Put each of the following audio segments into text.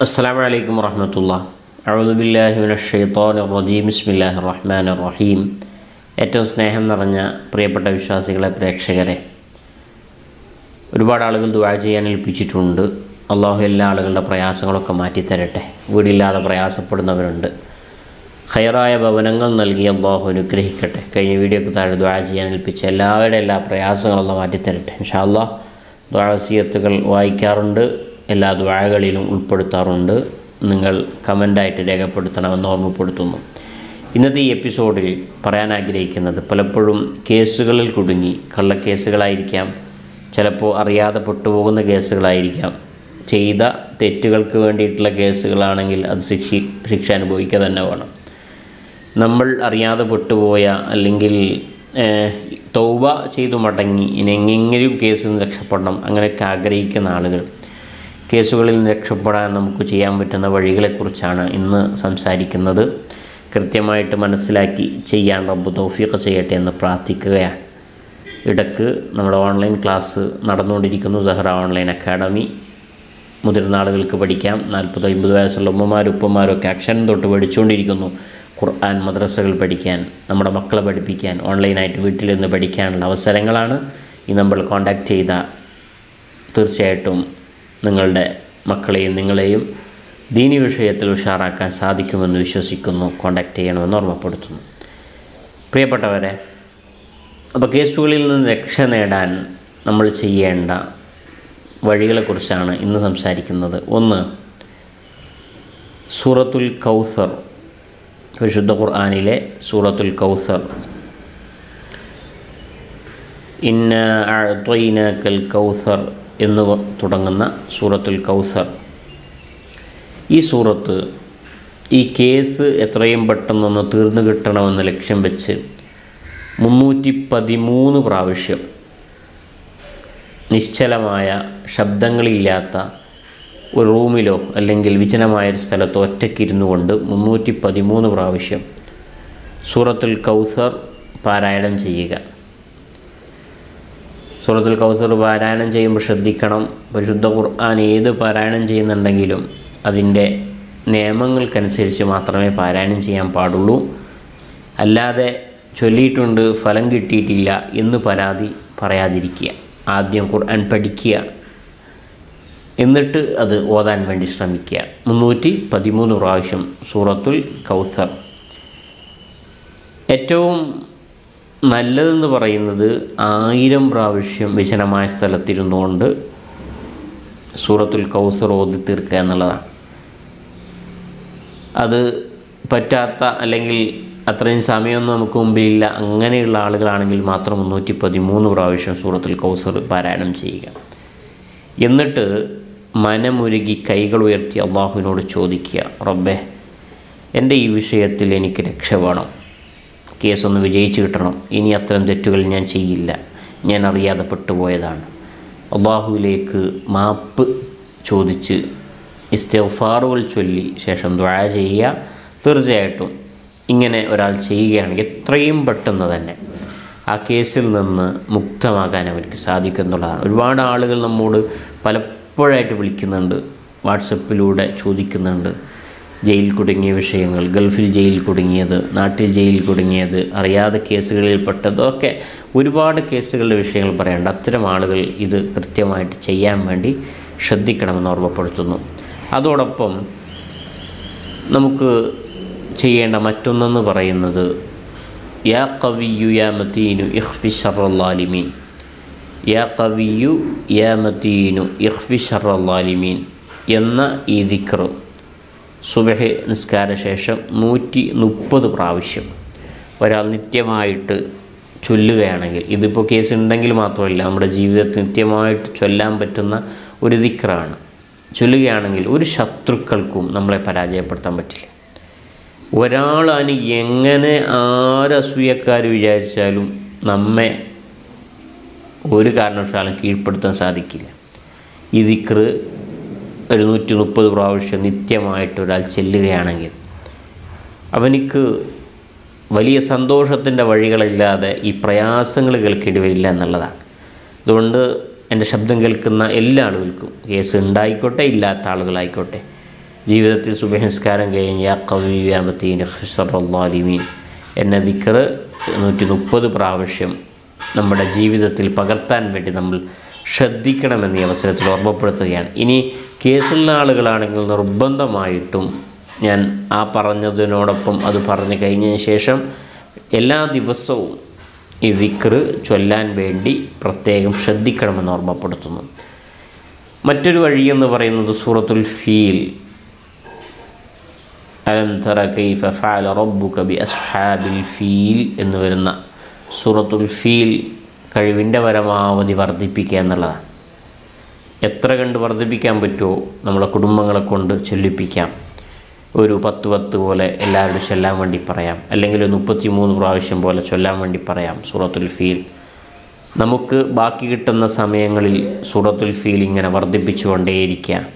السلام عليكم ورحمة الله أعوذ بالله من الشيطان الرجيم بسم الله الرحمن الرحيم ഏറ്റവും സ്നേഹം നിറഞ്ഞ പ്രിയപ്പെട്ട വിശ്വാസികളെ പ്രേക്ഷകരെ ഒരുപാട് ആളുകൾ ദുആ ചെയ്യാൻ ഏൽപ്പിച്ചിട്ടുണ്ട് അള്ളാഹു എല്ലാ ആളുകളുടെ പ്രയാസങ്ങളൊക്കെ മാറ്റിത്തരട്ടെ വീടില്ലാതെ പ്രയാസപ്പെടുന്നവരുണ്ട് ഹയറായ ഭവനങ്ങൾ നൽകി അള്ളാഹു അനുഗ്രഹിക്കട്ടെ കഴിഞ്ഞ വീഡിയോക്ക് താഴെ ദുആ ചെയ്യാൻ ഏൽപ്പിച്ച എല്ലാവരുടെ എല്ലാ പ്രയാസങ്ങളും മാറ്റിത്തരട്ടെ ഇൻഷാ അള്ളാഹ് ദ്വാസീയത്തുകൾ വായിക്കാറുണ്ട് എല്ലാ ദ്വാരകളിലും ഉൾപ്പെടുത്താറുണ്ട്. നിങ്ങൾ കമന്റായിട്ട് രേഖപ്പെടുത്തണമെന്ന് ഓർമ്മപ്പെടുത്തുന്നു. ഇന്നത്തെ ഈ എപ്പിസോഡിൽ പറയാൻ ആഗ്രഹിക്കുന്നത് പലപ്പോഴും കേസുകളിൽ കുടുങ്ങി കള്ളക്കേസുകളായിരിക്കാം ചിലപ്പോൾ അറിയാതെ പെട്ടുപോകുന്ന കേസുകളായിരിക്കാം. ചെയ്ത തെറ്റുകൾക്ക് വേണ്ടിയിട്ടുള്ള കേസുകളാണെങ്കിൽ അത് ശിക്ഷി ശിക്ഷ അനുഭവിക്കുക തന്നെ വേണം. നമ്മൾ അറിയാതെ പെട്ടുപോയ അല്ലെങ്കിൽ തൗബ ചെയ്തു മടങ്ങി ഇനി എങ്ങനെയും കേസിൽ നിന്ന് രക്ഷപ്പെടണം അങ്ങനെയൊക്കെ ആഗ്രഹിക്കുന്ന ആളുകൾ കേസുകളിൽ രക്ഷപ്പെടാൻ നമുക്ക് ചെയ്യാൻ പറ്റുന്ന വഴികളെക്കുറിച്ചാണ് ഇന്ന് സംസാരിക്കുന്നത്. കൃത്യമായിട്ട് മനസ്സിലാക്കി ചെയ്യാൻ റബ്ബ് തോഫിയൊക്കെ ചെയ്യട്ടെ എന്ന് പ്രാർത്ഥിക്കുകയാണ്. ഇടയ്ക്ക് നമ്മുടെ ഓൺലൈൻ ക്ലാസ് നടന്നുകൊണ്ടിരിക്കുന്നു. Sahara online academy. മുതിർന്ന ആളുകൾക്ക് പഠിക്കാം. നാൽപ്പത് അമ്പത് വയസ്സുള്ള ഉമ്മമാരും ഉപ്പമാരും ഒക്കെ അക്ഷരം തൊട്ട് പഠിച്ചുകൊണ്ടിരിക്കുന്നു. ഖുർആൻ മദ്രസകൾ പഠിക്കാൻ നമ്മുടെ മക്കളെ പഠിപ്പിക്കാൻ ഓൺലൈനായിട്ട് വീട്ടിലിരുന്ന് പഠിക്കാനുള്ള അവസരങ്ങളാണ്. ഈ നമ്മൾ കോണ്ടാക്ട് ചെയ്ത തീർച്ചയായിട്ടും നിങ്ങളുടെ മക്കളെയും നിങ്ങളെയും ദീനി വിഷയത്തിൽ ഉഷാറാക്കാൻ സാധിക്കുമെന്ന് വിശ്വസിക്കുന്നു. കോണ്ടാക്ട് ചെയ്യണമെന്ന് ഓർമ്മപ്പെടുത്തുന്നു. പ്രിയപ്പെട്ടവരെ അപ്പോൾ കേസുകളിൽ നിന്ന് രക്ഷ നേടാൻ നമ്മൾ ചെയ്യേണ്ട വഴികളെക്കുറിച്ചാണ് ഇന്ന് സംസാരിക്കുന്നത്. ഒന്ന് സൂറത്തുൽ കൗസർ വിശുദ്ധ ഖുർആാനിലെ സൂറത്തുൽ കൗസർ. ഇന്ന അഴത്വയിനക്കൽ കൗസർ എന്ന് തുടങ്ങുന്ന സൂറത്തുൽ കൗസർ. ഈ സൂറത്ത് ഈ കേസ് എത്രയും പെട്ടെന്നൊന്ന് തീർന്നു കിട്ടണമെന്ന് ലക്ഷ്യം വെച്ച് മുന്നൂറ്റി പതിമൂന്ന് പ്രാവശ്യം നിശ്ചലമായ ശബ്ദങ്ങളില്ലാത്ത ഒരു റൂമിലോ അല്ലെങ്കിൽ വിജനമായ ഒരു സ്ഥലത്തോ ഒറ്റയ്ക്കിരുന്നു കൊണ്ട് മുന്നൂറ്റി പതിമൂന്ന് പ്രാവശ്യം സൂറത്തുൽ കൗസർ പാരായണം ചെയ്യുക. സൂറത്തുൽ കൗസർ പാരായണം ചെയ്യുമ്പോൾ ശ്രദ്ധിക്കണം. പരിശുദ്ധ ഖുർആൻ ഏത് പാരായണം ചെയ്യുന്നുണ്ടെങ്കിലും അതിന്റെ നിയമങ്ങൾക്കനുസരിച്ച് മാത്രമേ പാരായണം ചെയ്യാൻ പാടുള്ളൂ. അല്ലാതെ ചൊല്ലിയിട്ടുണ്ട് ഫലം കിട്ടിയിട്ടില്ല എന്ന് പരാതി പറയാതിരിക്കുക. ആദ്യം ഖുർആൻ പഠിക്കുക. എന്നിട്ട് അത് ഓതാൻ വേണ്ടി ശ്രമിക്കുക. മുന്നൂറ്റി പതിമൂന്ന് പ്രാവശ്യം സൂറത്തുൽ കൗസർ. ഏറ്റവും നല്ലതെന്ന് പറയുന്നത് ആയിരം പ്രാവശ്യം വിജനമായ സ്ഥലത്തിരുന്നുകൊണ്ട് സൂറത്തുൽ കൗസർ ഓതി തീർക്കുക എന്നുള്ളതാണ്. അത് പറ്റാത്ത അല്ലെങ്കിൽ അത്രയും സമയമൊന്നും നമുക്ക് മുമ്പിലില്ല. അങ്ങനെയുള്ള ആളുകളാണെങ്കിൽ മാത്രം മുന്നൂറ്റി പതിമൂന്ന് പ്രാവശ്യം സൂറത്തുൽ കൗസർ പാരായണം ചെയ്യുക. എന്നിട്ട് മനമുരുകി കൈകൾ ഉയർത്തി അള്ളാഹുവിനോട് ചോദിക്കുക റബ്ബെ എന്റെ ഈ വിഷയത്തിൽ എനിക്ക് രക്ഷ വേണം. കേസൊന്ന് വിജയിച്ചു കിട്ടണം. ഇനി അത്തരം തെറ്റുകൾ ഞാൻ ചെയ്യില്ല. ഞാൻ അറിയാതെ പെട്ടുപോയതാണ്. അള്ളാഹുവിലേക്ക് മാപ്പ് ചോദിച്ച് ഇസ്തഫാറുകൾ ചൊല്ലി ശേഷം ദ്വാ ചെയ്യുക. തീർച്ചയായിട്ടും ഇങ്ങനെ ഒരാൾ ചെയ്യുകയാണെങ്കിൽ എത്രയും പെട്ടെന്ന് തന്നെ ആ കേസിൽ നിന്ന് മുക്തമാകാൻ അവർക്ക് സാധിക്കും എന്നുള്ളതാണ് ഒരുപാട് ആളുകൾ നമ്മോട് പലപ്പോഴായിട്ട് വിളിക്കുന്നുണ്ട്. വാട്സപ്പിലൂടെ ചോദിക്കുന്നുണ്ട്. ജയിലിൽ കുടുങ്ങിയ വിഷയങ്ങൾ ഗൾഫിൽ ജയിൽ കുടുങ്ങിയത് നാട്ടിൽ ജയിൽ കുടുങ്ങിയത് അറിയാതെ കേസുകളിൽ പെട്ടതൊക്കെ ഒരുപാട് കേസുകളുടെ വിഷയങ്ങൾ പറയേണ്ട അത്തരം ആളുകൾ ഇത് കൃത്യമായിട്ട് ചെയ്യാൻ വേണ്ടി ശ്രദ്ധിക്കണമെന്ന് ഓർമ്മപ്പെടുത്തുന്നു. അതോടൊപ്പം നമുക്ക് ചെയ്യേണ്ട മറ്റൊന്നെന്ന് പറയുന്നത് യാ കവിയു യാ മതീനു ഇഹ്ഫി ഷറല്ലാലിമീൻ യാ കവിയു യാ മതീനു ഇഹ്ഫി ഷറല്ലാലിമീൻ എന്ന ഈ ദിക്ർ സുബഹ് നിസ്കാര ശേഷം നൂറ്റി മുപ്പത് പ്രാവശ്യം ഒരാൾ നിത്യമായിട്ട് ചൊല്ലുകയാണെങ്കിൽ ഇതിപ്പോൾ കേസ് ഉണ്ടെങ്കിൽ മാത്രമല്ല നമ്മുടെ ജീവിതത്തിൽ നിത്യമായിട്ട് ചൊല്ലാൻ പറ്റുന്ന ഒരു ദിക്റാണ്. ചൊല്ലുകയാണെങ്കിൽ ഒരു ശത്രുക്കൾക്കും നമ്മളെ പരാജയപ്പെടുത്താൻ പറ്റില്ല. അതിന് എങ്ങനെ ആരസൂയക്കാർ വിചാരിച്ചാലും നമ്മെ ഒരു കാരണവശാലും കീഴ്പ്പെടുത്താൻ സാധിക്കില്ല. ഈ ദിക്റ് ഒരു നൂറ്റി മുപ്പത് പ്രാവശ്യം നിത്യമായിട്ട് ഒരാൾ ചെല്ലുകയാണെങ്കിൽ അവനിക്ക് വലിയ സന്തോഷത്തിന്റെ വഴികളില്ലാതെ ഈ പ്രയാസങ്ങൾ കേൾക്കേണ്ടി വരില്ല എന്നുള്ളതാണ്. അതുകൊണ്ട് എന്റെ ശബ്ദം കേൾക്കുന്ന എല്ലാ ആളുകൾക്കും കേസ് ഉണ്ടായിക്കോട്ടെ ഇല്ലാത്ത ആളുകളായിക്കോട്ടെ. ജീവിതത്തിൽ സുബഹിസ്കാരം കഴിഞ്ഞ് യാ കവിയാമത്തീൻ ഖുസറല്ലാലിമീൻ എന്ന ദിക്കറ് നൂറ്റി മുപ്പത് പ്രാവശ്യം നമ്മുടെ ജീവിതത്തിൽ പകർത്താൻ വേണ്ടി നമ്മൾ ശ്രദ്ധിക്കണമെന്ന് ഈ അവസരത്തിൽ ഓർമ്മപ്പെടുത്തുകയാണ്. ഇനി കേസുള്ള ആളുകളാണെങ്കിൽ നിർബന്ധമായിട്ടും ഞാൻ ആ പറഞ്ഞതിനോടൊപ്പം അത് പറഞ്ഞു കഴിഞ്ഞതിന് ശേഷം എല്ലാ ദിവസവും ഈ വിക്റ് ചൊല്ലാൻ വേണ്ടി പ്രത്യേകം ശ്രദ്ധിക്കണമെന്ന് ഓർമ്മപ്പെടുത്തുന്നു. മറ്റൊരു വഴിയെന്ന് പറയുന്നത് സൂറത്തുൽ ഫീൽ. അലം റബ്ബുക അസ്ഹാബിൽ ഫീൽ എന്ന് വരുന്ന സൂറത്തുൽ ഫീൽ കഴിവിന്റെ പരമാവധി വർദ്ധിപ്പിക്കുക എന്നുള്ളതാണ്. എത്ര കണ്ട് വർദ്ധിപ്പിക്കാൻ പറ്റുമോ നമ്മളെ കുടുംബങ്ങളെ കൊണ്ട് ചൊല്ലിപ്പിക്കാം. ഒരു പത്ത് പത്ത് പോലെ എല്ലാവരോടും ചൊല്ലാൻ വേണ്ടി പറയാം. അല്ലെങ്കിൽ ഒരു മുപ്പത്തി മൂന്ന് പ്രാവശ്യം പോലെ ചൊല്ലാൻ വേണ്ടി പറയാം. സൂറത്തുൽ ഫീൽ. നമുക്ക് ബാക്കി കിട്ടുന്ന സമയങ്ങളിൽ സൂറത്തുൽ ഫീൽ ഇങ്ങനെ വർദ്ധിപ്പിച്ചുകൊണ്ടേയിരിക്കുക.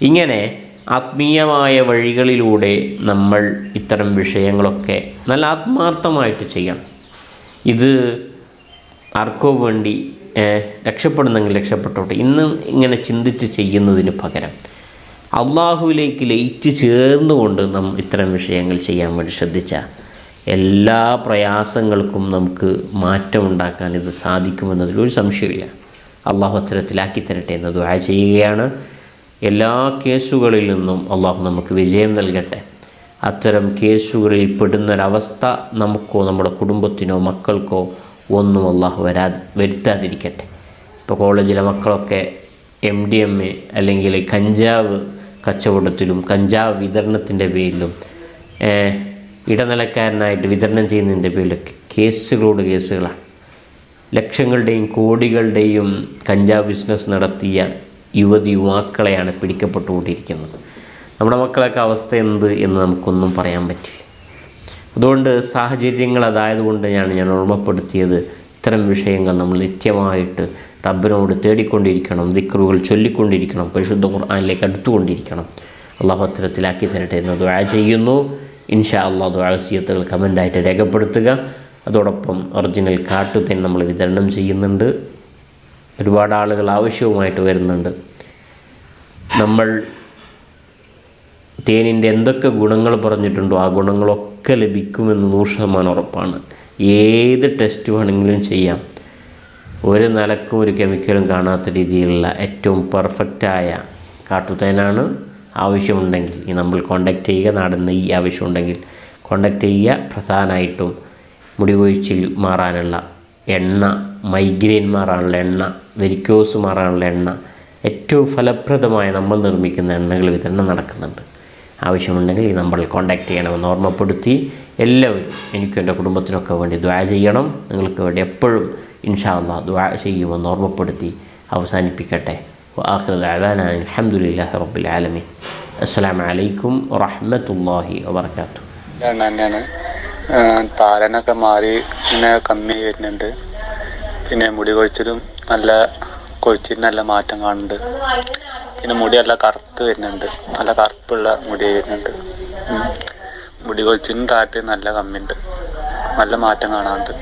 ഇങ്ങനെ ആത്മീയമായ വഴികളിലൂടെ നമ്മൾ ഇത്തരം വിഷയങ്ങളൊക്കെ നല്ല ആത്മാർത്ഥമായിട്ട് ചെയ്യണം. ഇത് ആർക്കോ വേണ്ടി രക്ഷപ്പെടുന്നെങ്കിൽ രക്ഷപ്പെട്ടോട്ടെ. ഇന്ന് ഇങ്ങനെ ചിന്തിച്ച് ചെയ്യുന്നതിന് പകരം അള്ളാഹുവിലേക്ക് ലയിച്ച് ചേർന്നുകൊണ്ട് നാം ഇത്തരം വിഷയങ്ങൾ ചെയ്യാൻ വേണ്ടി ശ്രദ്ധിച്ചാൽ എല്ലാ പ്രയാസങ്ങൾക്കും നമുക്ക് മാറ്റമുണ്ടാക്കാൻ ഇത് സാധിക്കുമെന്നതിൽ ഒരു സംശയമില്ല അള്ളാഹു അത്തരത്തിലാക്കി തരട്ടെ എന്ന് ദുആ ചെയ്യുകയാണ്. എല്ലാ കേസുകളിൽ നിന്നും അള്ളാഹു നമുക്ക് വിജയം നൽകട്ടെ. അത്തരം കേസുകളിൽ പെടുന്നൊരവസ്ഥ നമുക്കോ നമ്മുടെ കുടുംബത്തിനോ മക്കൾക്കോ ഒന്നും അള്ളാഹു വരാ വരുത്താതിരിക്കട്ടെ. ഇപ്പോൾ കോളേജിലെ മക്കളൊക്കെ എം ഡി എം എ അല്ലെങ്കിൽ കഞ്ചാവ് കച്ചവടത്തിലും കഞ്ചാവ് വിതരണത്തിന്റെ പേരിലും ഇടനിലക്കാരനായിട്ട് വിതരണം ചെയ്യുന്നതിന്റെ പേരിലൊക്കെ കേസുകളോട് കേസുകളാണ്. ലക്ഷങ്ങളുടെയും കോടികളുടെയും കഞ്ചാവ് ബിസിനസ് നടത്തിയ യുവതി യുവാക്കളെയാണ് പിടിക്കപ്പെട്ടുകൊണ്ടിരിക്കുന്നത്. നമ്മുടെ മക്കളൊക്കെ അവസ്ഥ എന്ത് എന്ന് നമുക്കൊന്നും പറയാൻ പറ്റില്ല. അതുകൊണ്ട് സാഹചര്യങ്ങൾ അതായതുകൊണ്ടാണ് ഞാൻ ഓർമ്മപ്പെടുത്തിയത് ഇത്തരം വിഷയങ്ങൾ നമ്മൾ നിത്യമായിട്ട് റബ്ബിനോട് തേടിക്കൊണ്ടിരിക്കണം ദിക്റുകൾ ചൊല്ലിക്കൊണ്ടിരിക്കണം പരിശുദ്ധ ഖുർആാനിലേക്ക് അടുത്തുകൊണ്ടിരിക്കണം. അള്ളാഹു അത്തരത്തിലാക്കി തരട്ടെ എന്ന് ദുആ ചെയ്യുന്നു. ഇൻഷാ അള്ളാഹ് ദുആസിയത്തുകൾ കമന്റായിട്ട് രേഖപ്പെടുത്തുക. അതോടൊപ്പം ഒറിജിനൽ കാട്ടുതേൻ നമ്മൾ വിതരണം ചെയ്യുന്നുണ്ട്. ഒരുപാട് ആളുകൾ ആവശ്യവുമായിട്ട് വരുന്നുണ്ട്. നമ്മൾ തേനിന്റെ എന്തൊക്കെ ഗുണങ്ങൾ പറഞ്ഞിട്ടുണ്ടോ ആ ഗുണങ്ങളൊക്കെ ലഭിക്കുമെന്ന് നൂറ് ശതമാനം ഉറപ്പാണ്. ഏത് ടെസ്റ്റ് വേണമെങ്കിലും ചെയ്യാം. ഒരു നിലക്കും ഒരു കെമിക്കലും കാണാത്ത രീതിയിലുള്ള ഏറ്റവും പെർഫെക്റ്റായ കാട്ടുതേനാണ് ആവശ്യമുണ്ടെങ്കിൽ ഈ നമ്മൾ കോണ്ടാക്ട് ചെയ്യുക നാടൻ നെയ്യ് ആവശ്യമുണ്ടെങ്കിൽ കോണ്ടാക്ട് ചെയ്യുക. പ്രധാനമായിട്ടും മുടി കൊഴിച്ചിൽ മാറാനുള്ള എണ്ണ മൈഗ്രെയിൻ മാറാനുള്ള എണ്ണ വെരിക്കോസ് മാറാനുള്ള എണ്ണ ഏറ്റവും ഫലപ്രദമായ നമ്മൾ നിർമ്മിക്കുന്ന എണ്ണകൾ വിതരണം നടക്കുന്നുണ്ട്. ആവശ്യമുണ്ടെങ്കിൽ ഈ നമ്പറിൽ കോൺടാക്ട് ചെയ്യണമെന്ന് ഓർമ്മപ്പെടുത്തി എല്ലാവരും എനിക്കും എന്റെ കുടുംബത്തിനൊക്കെ വേണ്ടി ദ്വാ ചെയ്യണം. നിങ്ങൾക്ക് വേണ്ടി എപ്പോഴും ഇൻഷാല്ല ദ്വാ ചെയ്യുമെന്ന് ഓർമ്മപ്പെടുത്തി അവസാനിപ്പിക്കട്ടെ. അലഹമുല്ലാ റബ്ബുൽ ആലമി അസ്സാം വലൈക്കും വറഹമത്തല്ലാഹി വാത്തു താരനൊക്കെ മാറി പിന്നെ കമ്മി വരുന്നുണ്ട്. പിന്നെ മുടി കൊഴിച്ചിലും നല്ല കൊഴിച്ചിൽ നല്ല മാറ്റം കാണുന്നുണ്ട്. പിന്നെ മുടി നല്ല കറുത്ത് വരുന്നുണ്ട്. നല്ല കറുപ്പുള്ള മുടി വരുന്നുണ്ട്. മുടി കൊഴിച്ചിലും താഴത്ത് നല്ല കമ്മിയുണ്ട്. നല്ല മാറ്റം കാണാറുണ്ട്